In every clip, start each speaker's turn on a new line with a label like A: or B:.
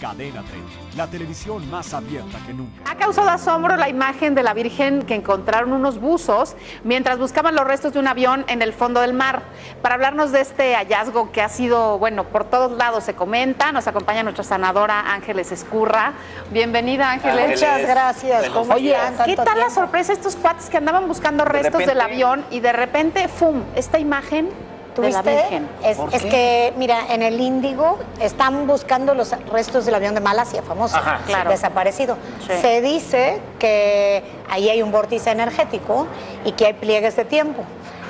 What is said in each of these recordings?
A: Cadena 30, la televisión más abierta que nunca.
B: Ha causado asombro la imagen de la Virgen que encontraron unos buzos mientras buscaban los restos de un avión en el fondo del mar. Para hablarnos de este hallazgo que ha sido, bueno, por todos lados se comenta, nos acompaña nuestra sanadora Ángeles Escurra. Bienvenida Ángeles.
C: Muchas gracias. ¿Cómo
B: Oye,
C: están?
B: ¿qué tal la sorpresa estos cuates que andaban buscando restos
D: repente-
B: del avión y de repente, ¡fum! Esta imagen de la
C: ¿Tuviste?
B: Virgen.
C: Es, que, mira, en el Índigo están buscando los restos del avión de Malasia, famoso,
D: Ajá,
B: claro.
C: desaparecido.
B: Sí.
C: Se dice que ahí hay un vórtice energético y que hay pliegues de tiempo.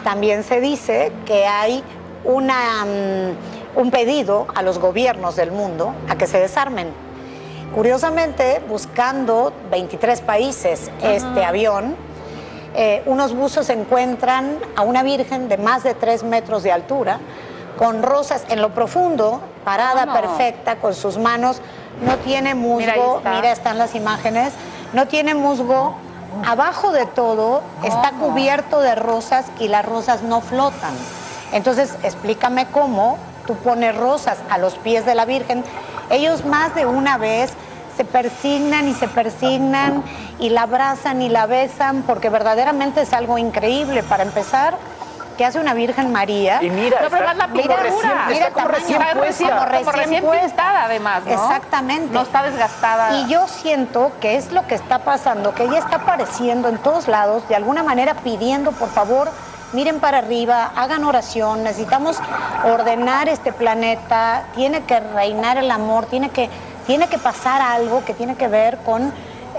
C: También se dice que hay una, mm, un pedido a los gobiernos del mundo a que se desarmen. Curiosamente, buscando 23 países este avión, eh, unos buzos encuentran a una virgen de más de 3 metros de altura, con rosas en lo profundo, parada perfecta, con sus manos, no tiene
B: Mira,
C: musgo,
B: está.
C: mira, están las imágenes, no tiene musgo, abajo de todo está cubierto de rosas y las rosas no flotan. Entonces, explícame cómo tú pones rosas a los pies de la Virgen. Ellos más de una vez se persignan y se persignan y la abrazan y la besan porque verdaderamente es algo increíble. Para empezar, que hace una Virgen María.
D: Y mira,
B: No, pero
D: está
B: además la
D: como
B: pintura,
D: recién,
C: mira
D: está como recién
B: recién, como
C: Recién
B: recién
C: puesta.
B: pintada además, ¿no?
C: Exactamente.
B: No está desgastada.
C: Y yo siento que es lo que está pasando, que ella está apareciendo en todos lados, de alguna manera pidiendo, por favor, miren para arriba, hagan oración, necesitamos ordenar este planeta, tiene que reinar el amor, tiene que, tiene que pasar algo que tiene que ver con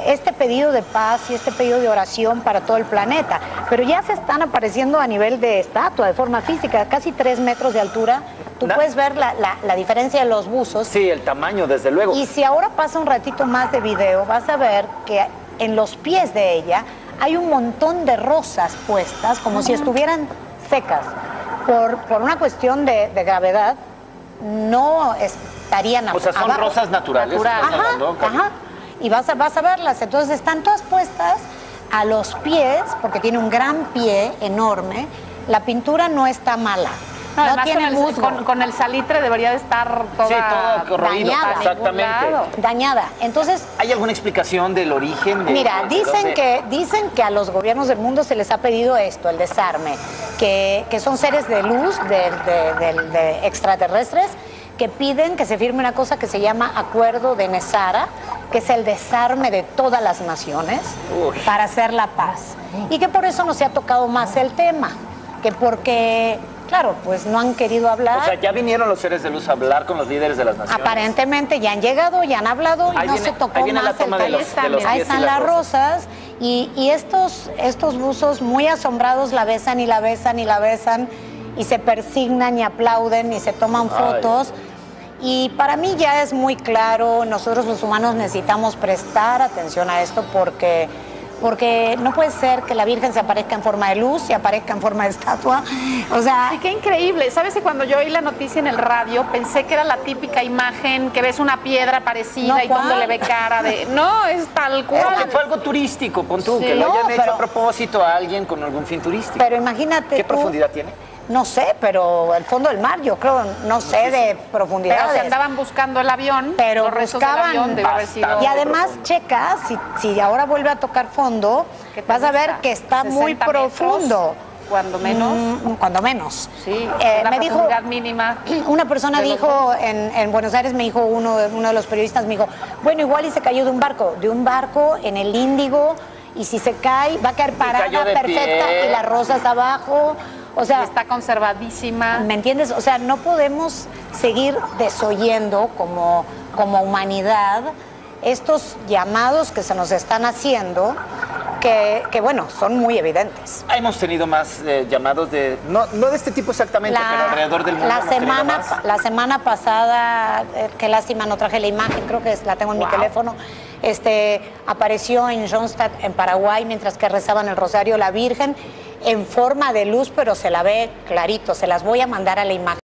C: este pedido de paz y este pedido de oración para todo el planeta. Pero ya se están apareciendo a nivel de estatua, de forma física, casi tres metros de altura. Tú
D: Na-
C: puedes ver la, la- la diferencia de los buzos.
D: Sí, el tamaño, desde luego.
C: Y si ahora pasa un ratito más de video, vas a ver que en los pies de ella hay un montón de rosas puestas, como si estuvieran secas. Por, por una cuestión de, de gravedad, no estarían
D: o sea, son
C: abajo.
D: rosas naturales.
B: Natural.
C: Ajá,
D: hablando,
C: ajá. Y vas a, vas a verlas. Entonces están todas puestas a los pies, porque tiene un gran pie enorme. La pintura no está mala.
B: No,
C: tiene
B: con, el,
C: musgo.
B: con, con el salitre debería de estar toda
D: Sí, todo corroído,
C: dañada.
D: exactamente.
C: Dañada. Entonces,
D: ¿Hay alguna explicación del origen? de-
C: Mira,
D: de
C: dicen que, dicen que a los gobiernos del mundo se les ha pedido esto, el desarme, que, que son seres de luz, de, de- de- de extraterrestres, que piden que se firme una cosa que se llama Acuerdo de Nesara, que es el desarme de todas las naciones
D: Uy.
C: para hacer la paz. Y que por eso no se ha tocado más el tema, que porque, claro, pues no han querido hablar.
D: O sea, ya vinieron los seres de luz a hablar con los líderes de las naciones.
C: Aparentemente ya han llegado, ya han hablado y no
D: viene-
C: se tocó
D: ahí viene la
C: más
D: toma
C: el
D: de los- de los
C: Ahí están
D: las rosas.
C: y, y estos, estos buzos muy asombrados la besan y la besan y la besan y se persignan y aplauden y se toman
D: Ay.
C: fotos. Y para mí ya es muy claro, nosotros los humanos necesitamos prestar atención a esto porque, porque no puede ser que la Virgen se aparezca en forma de luz y aparezca en forma de estatua. O sea,
B: qué increíble. ¿Sabes que cuando yo oí la noticia en el radio pensé que era la típica imagen que ves una piedra parecida
C: No,
B: y todo
C: ¿cuál?
B: le ve cara de. No, es tal
D: Es
B: cual.
D: que fue algo turístico, pon tú,
B: Sí.
D: que lo
C: No,
D: hayan hecho
C: pero-
D: a propósito a alguien con algún fin turístico.
C: pero imagínate
D: ¿Qué
C: tú-
D: profundidad tiene?
C: No sé, pero el fondo del mar, yo creo, no sé de profundidad.
B: Pero se andaban buscando el avión.
C: Pero
B: los restos del
C: buscaban
B: avión debe haber sido.
D: bastante.
C: Y además,
D: profundo.
C: checa, si, si ahora vuelve a tocar fondo,
B: ¿Qué te
C: vas a ver que está muy
B: 60 metros,
C: profundo.
B: cuando menos.
C: Mm, cuando menos.
B: Sí,
C: Eh,
B: la
C: me dijo,
B: mínima.
C: una persona dijo en, en Buenos Aires, me dijo uno, uno de los periodistas, me dijo, bueno, igual y se cayó de un barco, de un barco en el Índigo, y si se cae, va a caer parada perfecta
D: pie.
C: y las rosas abajo. O sea,
B: Está conservadísima.
C: ¿Me entiendes? O sea, no podemos seguir desoyendo como, como humanidad estos llamados que se nos están haciendo, que, que, bueno, son muy evidentes.
D: Hemos tenido más eh, llamados de. No, no de este tipo exactamente, pero alrededor del mundo.
C: la semana, la semana pasada, eh, qué lástima, no traje la imagen, creo que es- la tengo en mi teléfono, este, apareció en Johnstadt, en Paraguay, mientras que rezaban el rosario la Virgen, en forma de luz, pero se la ve clarito, se las voy a mandar a la imagen.